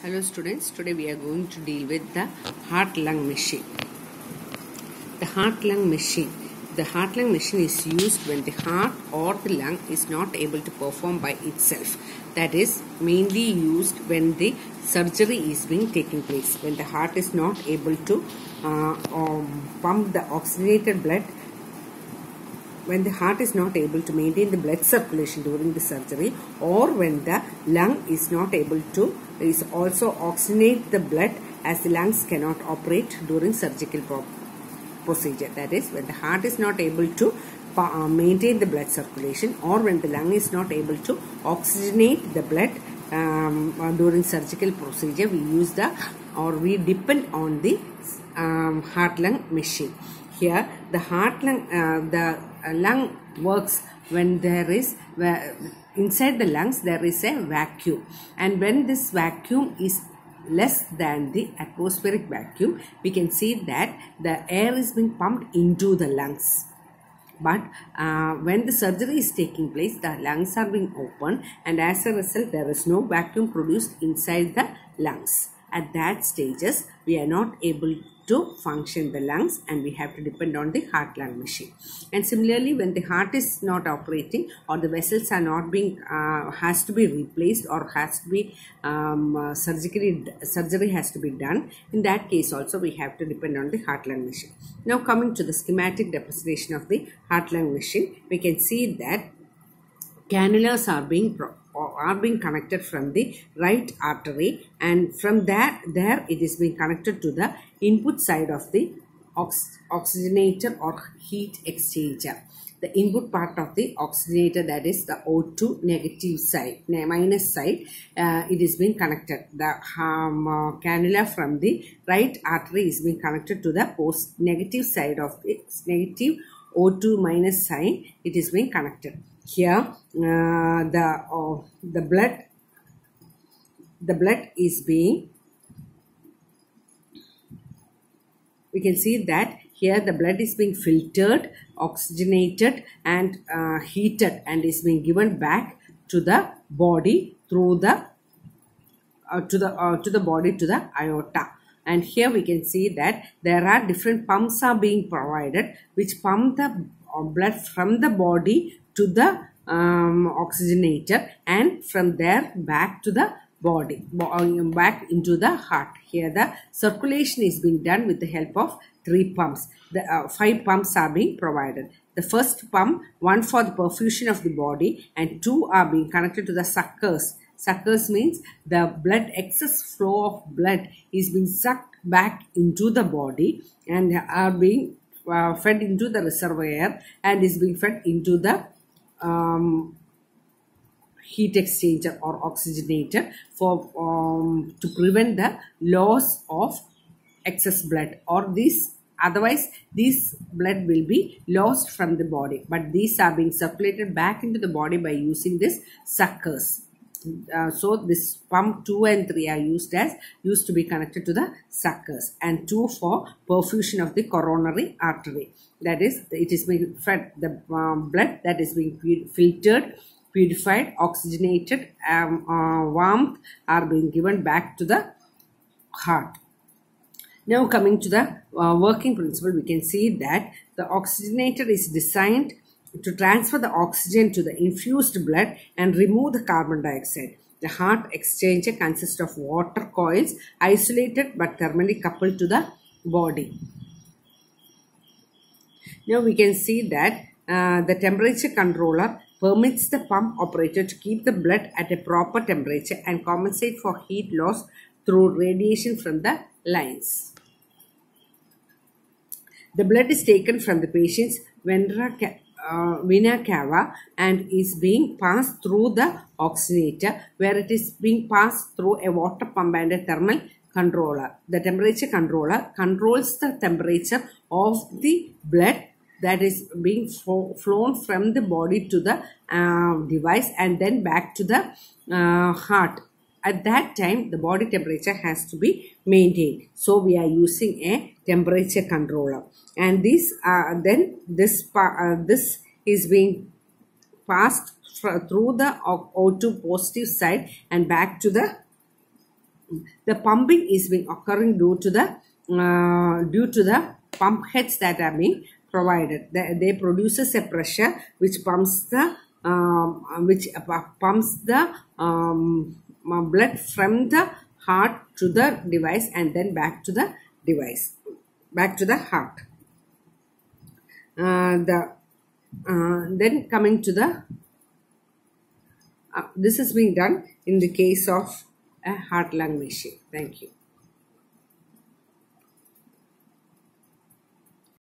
Hello students, today we are going to deal with the heart lung machine. The heart lung machine. The heart lung machine is used when the heart or the lung is not able to perform by itself. That is mainly used when the surgery is being taking place. When the heart is not able to uh, um, pump the oxygenated blood when the heart is not able to maintain the blood circulation during the surgery or when the lung is not able to is also oxygenate the blood as the lungs cannot operate during surgical pro- procedure. That is when the heart is not able to uh, maintain the blood circulation or when the lung is not able to oxygenate the blood um, uh, during surgical procedure we use the or we depend on the um, heart lung machine. Here the heart lung uh, the lung works when there is inside the lungs there is a vacuum. And when this vacuum is less than the atmospheric vacuum we can see that the air is being pumped into the lungs. But uh, when the surgery is taking place the lungs are being opened and as a result there is no vacuum produced inside the lungs. At that stages we are not able to function the lungs and we have to depend on the heart lung machine. And similarly when the heart is not operating or the vessels are not being uh, has to be replaced or has to be um, uh, surgically surgery has to be done in that case also we have to depend on the heart lung machine. Now coming to the schematic representation of the heart lung machine we can see that cannulas are being are being connected from the right artery and from that there it is being connected to the input side of the ox- oxygenator or heat exchanger. The input part of the oxygenator that is the O2 negative side minus side uh, it is being connected. The um, uh, cannula from the right artery is being connected to the post negative side of the negative O2 minus side it is being connected here. Uh, the uh, the blood the blood is being we can see that here the blood is being filtered oxygenated and uh, heated and is being given back to the body through the uh, to the uh, to the body to the aorta. And here we can see that there are different pumps are being provided which pump the blood from the body to the um, oxygenator and from there back to the body back into the heart. Here the circulation is being done with the help of three pumps. The uh, five pumps are being provided. The first pump one for the perfusion of the body and two are being connected to the suckers. Suckers means the blood excess flow of blood is being sucked back into the body and are being uh, fed into the reservoir and is being fed into the um, heat exchanger or oxygenator for um, to prevent the loss of excess blood or this otherwise this blood will be lost from the body. But these are being circulated back into the body by using this suckers uh, so this pump 2 and 3 are used as used to be connected to the suckers and 2 for perfusion of the coronary artery. That is it is being fed the um, blood that is being filtered purified oxygenated um, uh, warmth are being given back to the heart. Now coming to the uh, working principle we can see that the oxygenator is designed to transfer the oxygen to the infused blood and remove the carbon dioxide. The heat exchanger consists of water coils isolated but thermally coupled to the body. Now we can see that uh, the temperature controller permits the pump operator to keep the blood at a proper temperature and compensate for heat loss through radiation from the lines. The blood is taken from the patient's vena uh, vena cava and is being passed through the oxygenator where it is being passed through a water pump and a thermal controller. The temperature controller controls the temperature of the blood that is being flown from the body to the uh, device and then back to the uh, heart. At that time, the body temperature has to be maintained. So we are using a temperature controller, and this uh, then this this is being passed through the O2 positive side and back to the The pumping is being occurring due to the uh, due to the pump heads that are being provided. They, they produces a pressure which pumps the um, which pumps the um, blood from the heart to the device and then back to the device, back to the heart. Uh, the uh, then coming to the uh, this is being done in the case of a heart lung machine. Thank you.